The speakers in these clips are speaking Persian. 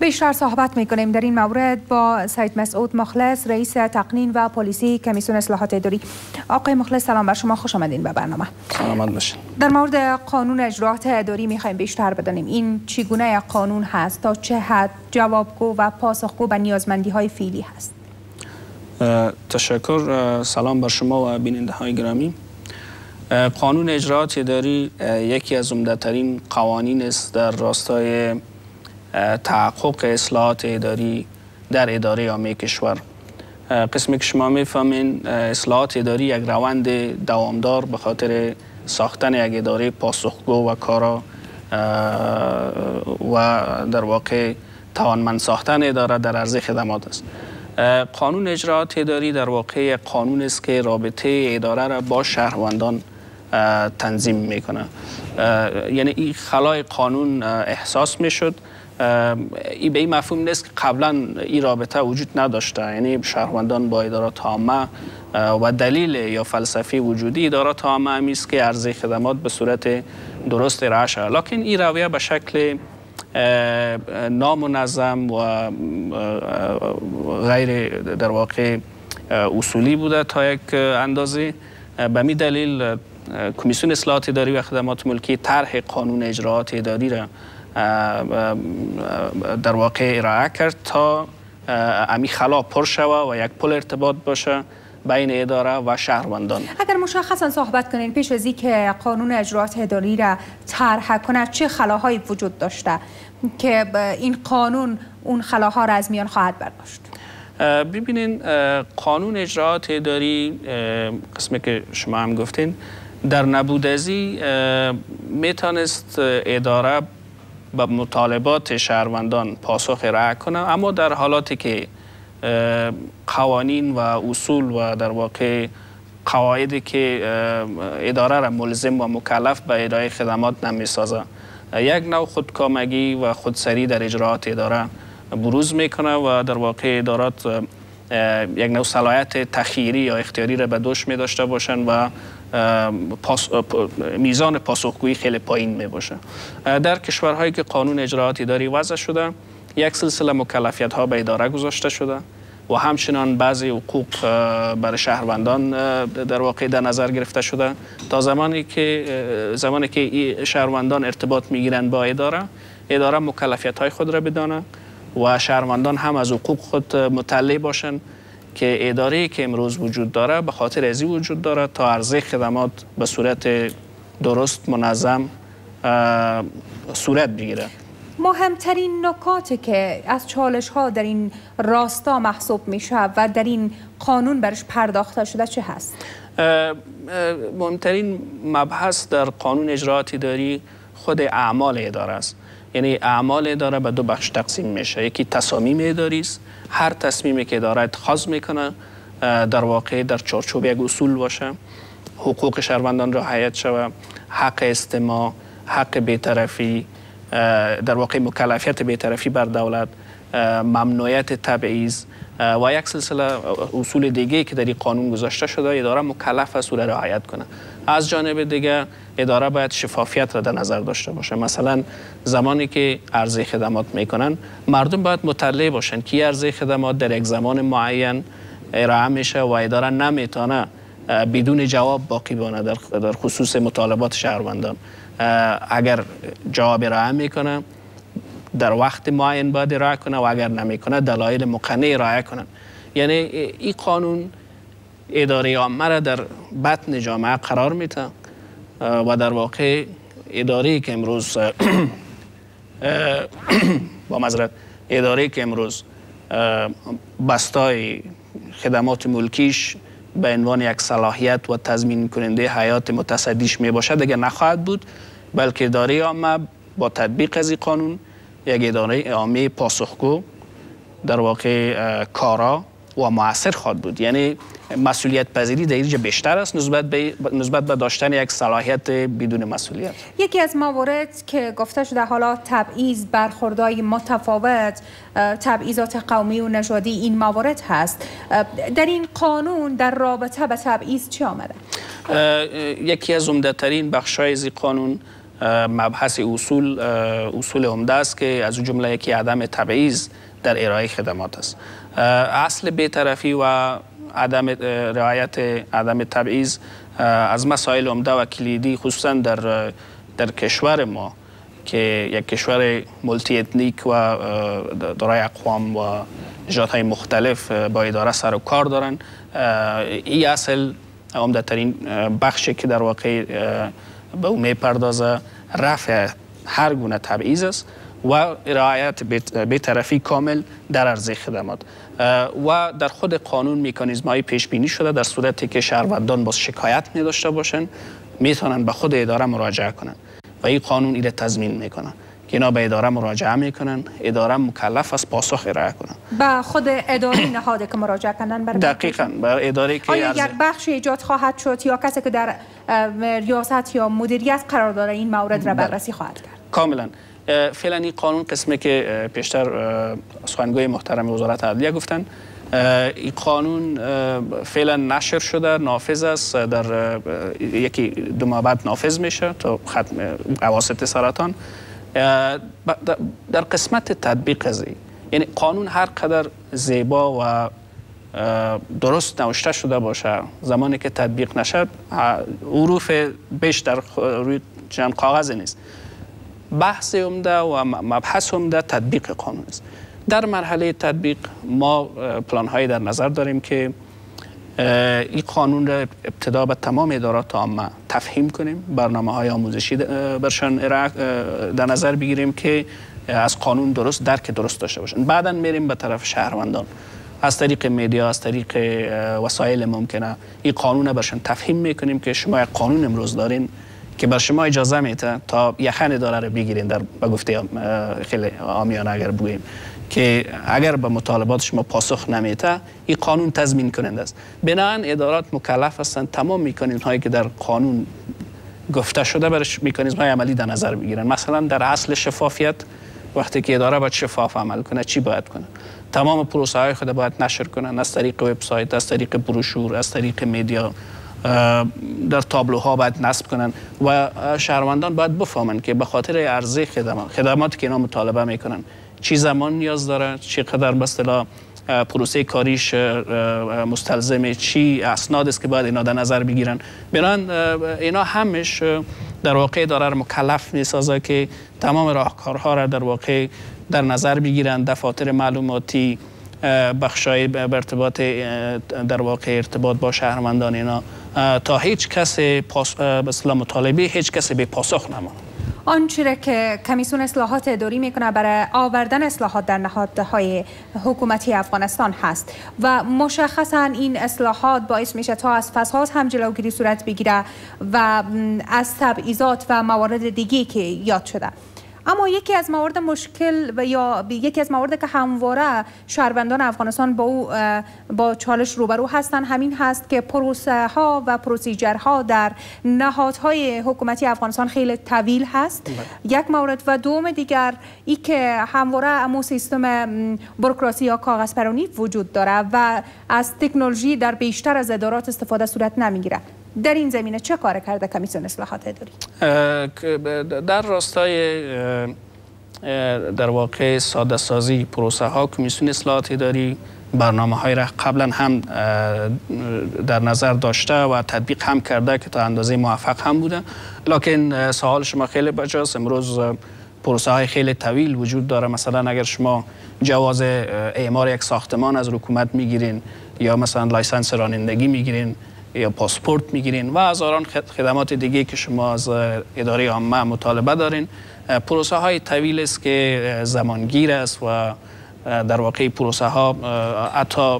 بیشتر صحبت می‌کنیم. در این مورد با سید مسعود مخلص رئیس تقنین و پلیسی کمیسیون اصلاحات اداری. آقای مخلص سلام بر شما. خوش آمدین به برنامه. سلامت باشین. در مورد قانون اجراات اداری می‌خوایم بیشتر بدانیم. این چگونه قانون هست؟ تا چه حد جوابگو و پاسخگو به نیازمندی های فعلی هست تشکر. سلام بر شما و بیننده های گرامی قانون اجراات اداری یکی از عمده‌ترین قوانین است در راستای تحقق اصلاحات اداری در اداره عامه کشور. قسمی که شما می‌فهمین اصلاحات اداری یک روند دوامدار به خاطر ساختن یک اداره پاسخگو و کارا و در واقع توانمند ساختن اداره در عرضه خدمات است. قانون اجراات اداری در واقع قانون است که رابطه اداره را با شهروندان تنظیم می‌کنه یعنی این خلای قانون احساس می‌شد این به این مفهوم نیست که قبلا این رابطه وجود نداشته. یعنی شهروندان با ادارات عامه و دلیل یا فلسفی وجودی ادارات عامه همی است که عرضه خدمات به صورت درست شود لکن این رویه به شکل نامنظم و غیر در واقع اصولی بوده تا یک اندازه. به می دلیل کمیسیون اصلاحات اداری و خدمات ملکی طرح قانون اجراات اداری را در واقع ارائه کرد تا امی خلا پر شوه و یک پل ارتباط باشه بین اداره و شهروندان. اگر مشخصا صحبت کنین پیش از که قانون اجراات اداری را طرح کند چه خلاهایی وجود داشته که این قانون اون خلاها را از میان خواهد برداشت؟ ببینین قانون اجراات اداری قسمی که شما هم گفتین در نبود ازی می‌تونست اداره به مطالبات شهروندان پاسخ ارائه کنه اما در حالاتی که قوانین و اصول و در واقع قواعدی که اداره را ملزم و مکلف به اداره خدمات نمی سازه یک نوع خودکامگی و خودسری در اجراعات اداره بروز می‌کنه و در واقع ادارات یک نوع صلاحیت تخیری یا اختیاری را به دوش می داشته باشن و پاس، میزان پاسخگویی خیلی پایین می باشه در کشورهایی که قانون اجراعات اداری وضع شده یک سلسله مکلفیت ها به اداره گذاشته شده و همچنان بعضی حقوق برای شهروندان در واقع در نظر گرفته شده. تا زمانی که زمانی که شهروندان ارتباط می‌گیرند با اداره اداره مکلفیت های خود را بدانه و شهروندان هم از حقوق خود مطلع باشند که اداره که امروز وجود داره به خاطر ازی وجود داره تا عرضه خدمات به صورت درست منظم صورت بگیره مهمترین نکاتی که از چالش ها در این راستا محسوب میشه و در این قانون برش پرداخته شده چه هست؟ مهمترین مبحث در قانون اجراعاتی داری خود اعمال اداره است یعنی اعمال اداره به دو بخش تقسیم میشه. یکی تصامیم اداری است. هر تصمیمی که اداره اتخاذ می‌کنه در واقع در چارچوب یک اصول باشه. حقوق شهروندان رعایت شود حق استماع حق بیطرفی در واقع مکلفیت بیطرفی بر دولت ممنوعیت تبعیض و یک سلسله اصول دیگه که در این قانون گذاشته شده اداره مکلف است را رعایت کنه. از جانب دیگه اداره باید شفافیت را در نظر داشته باشه. مثلا زمانی که عرضه خدمات می‌کنن مردم باید مطلع باشن که عرضه خدمات در یک زمان معین ارائه میشه و اداره نمی‌تونه بدون جواب باقی بانه در خصوص مطالبات شهروندان. اگر جواب ارائه می‌کنه در وقت معین باید ارائه کنه و اگر نمی‌کنه دلایل مقنع ارائه کنن. یعنی این قانون اداره عامه را در بطن جامعه قرار میده و در واقع اداره که امروز با مذرت اداره که امروز بستای خدمات ملکیش به عنوان یک صلاحیت و تضمین کننده حیات متصدیش می باشد دیگه نخواهد بود بلکه اداره عامه با تطبیق از این قانون یک اداره عامه پاسخگو در واقع کارا و موثر خواهد بود. یعنی مسئولیت پذیری در اینجا بیشتر است نسبت به نسبت به داشتن یک صلاحیت بدون مسئولیت. یکی از موارد که گفته شده حالا تبعیض برخوردهای متفاوت تبعیضات قومی و نژادی این موارد هست. در این قانون در رابطه به تبعیض چه آمده؟ یکی از عمده‌ترین بخش‌های از قانون مبحث اصول اصول عمده است که از جمله یکی عدم تبعیض در ارائه خدمات است. اصل بیطرفی و عدم رعایت عدم تبعیض از مسائل عمده و کلیدی خصوصا در در کشور ما که یک کشور ملتی اتنیک و دارای اقوام و نژادهای های مختلف با اداره سر و کار دارن. این اصل عمده ترین بخشی که در واقع به اون می‌پردازه رفع هر گونه تبعیض است و رعایت طرفی کامل در عرضه خدمات. و در خود قانون میکانیزم های پیش بینی شده در صورتی که شهروندان باز شکایت می داشته باشن می‌تونن به خود اداره مراجعه کنن و این قانون ایره تضمین می‌کنه که اینا به اداره مراجعه می‌کنن اداره مکلف است پاسخ ارائه کنن. به خود اداره نهاده که مراجعه کنن برای دقیقا به اداره که آیا یک بخش ایجاد خواهد شد یا کسی که در ریاست یا مدیریت قرار داره این مورد را بله. بررسی خواهد کرد؟ کاملا. فعلا این قانون قسمه که پیشتر سخنگوی محترم وزارت عدلیه گفتن این قانون فعلا نشر شده نافذ است در یکی دو ماه بعد نافذ میشه تا ختم اواسط سرطان. در قسمت تطبیق از یعنی قانون هر قدر زیبا و درست نوشته شده باشه زمانی که تطبیق نشد حروف بیشتر روی چند کاغذ نیست. بحث عمده و مبحث عمده تطبیق قانون است. در مرحله تطبیق ما پلان هایی در نظر داریم که این قانون را ابتدا به تمام ادارات عامه تفهیم کنیم برنامه های آموزشی برشان در نظر بگیریم که از قانون درست درک درست داشته باشن بعدا میریم به طرف شهروندان. از طریق میدیا از طریق وسایل ممکنه این قانون برشان تفهیم می‌کنیم که شما یک قانون امروز دارین که بر شما اجازه میته تا یخن اداره رو بگیرین در به گفته خیلی آمیانه اگر بگوییم. که اگر به مطالبات شما پاسخ نمیته این قانون تضمین کننده است. بنابراین ادارات مکلف هستند تمام میکانیزم هایی که در قانون گفته شده برش میکانیزم های عملی در نظر بگیرن. مثلا در اصل شفافیت وقتی که اداره باید شفاف عمل کنه چی باید کنه؟ تمام پروسه های خود باید نشر کنن از طریق وبسایت از طریق بروشور از طریق میدیا در تابلوها باید نصب کنن و شهروندان باید بفهمن که به خاطر ارزش خدمات خدماتی که اینا مطالبه می‌کنن چی زمان نیاز داره چقدر به اصطلاح پروسه کاریش مستلزم چی اسناد است که باید اینا در نظر بگیرن. بران اینا همش در واقع داره مکلف می‌سازه که تمام راهکارها را در واقع در نظر بگیرن دفاتر معلوماتی بخشای ارتباط در واقع ارتباط با شهروندان اینا. تا هیچ کس مطالبه هیچ کس به پاسخ نمانه آنچه که کمیسیون اصلاحات اداری می‌کنه برای آوردن اصلاحات در نهادهای حکومتی افغانستان هست و مشخصا این اصلاحات باعث میشه تا از فساد هم جلوگیری صورت بگیره و از تبعیضات و موارد دیگه که یاد شده. اما یکی از موارد مشکل و یا یکی از موارد که همواره شهروندان افغانستان با او با چالش روبرو هستند همین هست که پروسه ها و پروسیجرها در نهادهای حکومتی افغانستان خیلی طویل هست بله. یک مورد و دوم دیگر ای که همواره امو سیستم بروکراسی یا کاغذ پرانی وجود داره و از تکنولوژی در بیشتر از ادارات استفاده صورت نمی‌گیره در این زمینه چه کار کرده کمیسیون اصلاحات اداری؟ در راستای در واقع ساده سازی پروسه ها کمیسیون اصلاحات اداری برنامه های را قبلا هم در نظر داشته و تطبیق هم کرده که تا اندازه موفق هم بوده. لکن سوال شما خیلی بجاست. امروز پروسه های خیلی طویل وجود داره. مثلا اگر شما جواز اعمار یک ساختمان از حکومت می‌گیرین یا مثلا لایسنس رانندگی می‌گیرین یا پاسپورت می‌گیرین و از آن خدمات دیگه که شما از اداره عامه مطالبه دارین. پروسه های طویل است که زمانگیر است و در واقع پروسه ها حتی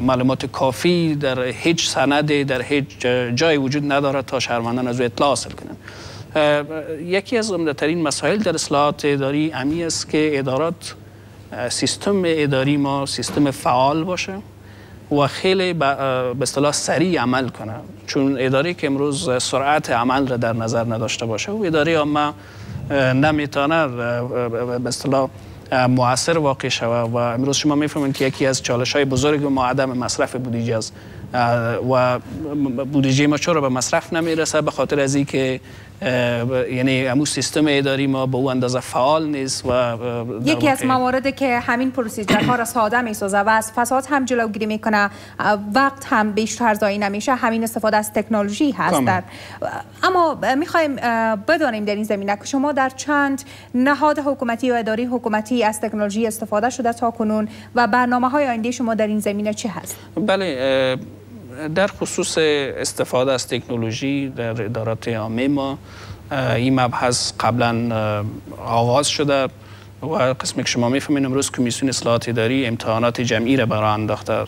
معلومات کافی در هیچ سند در هیچ جای وجود نداره تا شهروندان از اطلاع حاصل کنند. یکی از عمده‌ترین مسائل در اصلاحات اداری امی است که ادارات سیستم اداری ما سیستم فعال باشه. و خیلی به اصطلاح سریع عمل کنه. چون اداره که امروز سرعت عمل را در نظر نداشته باشه و اداره ما نمی‌تونه به اصطلاح موثر واقع شود. و امروز شما می‌فهمید که یکی از چالش های بزرگ ما عدم مصرف بودجه است. و بودجه ما چرا به مصرف نمی‌رسه؟ به خاطر از اینکه یعنی امو سیستم اداری ما به او اندازه فعال نیست و یکی از مواردی که همین پروسیجرها را ساده می سازه و از فساد هم جلوگیری می‌کنه وقت هم بیشتر ضایع نمیشه همین استفاده از تکنولوژی هست در. اما می‌خوایم بدانیم در این زمینه که شما در چند نهاد حکومتی و اداری حکومتی از تکنولوژی استفاده شده تا کنون و برنامه های آینده شما در این زمینه چه هست؟ بله در خصوص استفاده از تکنولوژی در ادارات عامه ما این مبحث قبلا آغاز شده و قسمی که شما می‌فهمین امروز کمیسیون اصلاحات اداری امتحانات جمعی را برای انداخته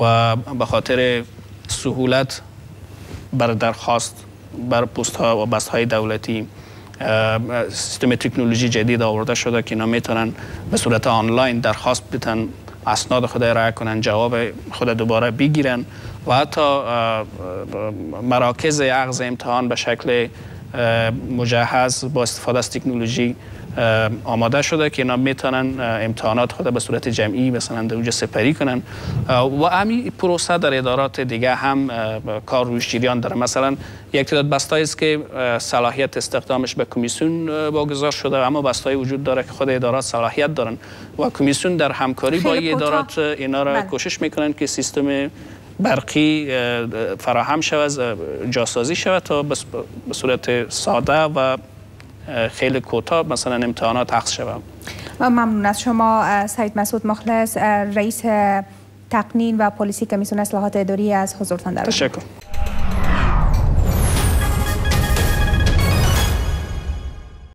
و به خاطر سهولت بر درخواست بر پست ها و بست های دولتی سیستم تکنولوژی جدید آورده شده که اینا می‌تونن به صورت آنلاین درخواست بتن اسناد خود رای کنن جواب خود دوباره بگیرن و حتی مراکز اغز امتحان به شکل مجهز با استفاده از تکنولوژی آماده شده که اینا می‌تونن امتحانات خود به صورت جمعی مثلا در اونجا سپری کنن. و همین پروسه در ادارات دیگه هم کار روش جریان داره. مثلا یک تعداد بستایی است که صلاحیت استخدامش به کمیسیون واگذار شده اما بستایی وجود داره که خود ادارات صلاحیت دارن. و کمیسیون در همکاری با ادارات اینا را بله. کوشش می‌کنن که سیستم برقی فراهم شود جاسازی شود تا به صورت ساده و خیلی کوتاه مثلا امتحانات عکس شود. ممنون از شما سعید مسعود مخلص رئیس تقنین و پلیسی کمیسیون اصلاحات اداری از حضورتان در تشکر.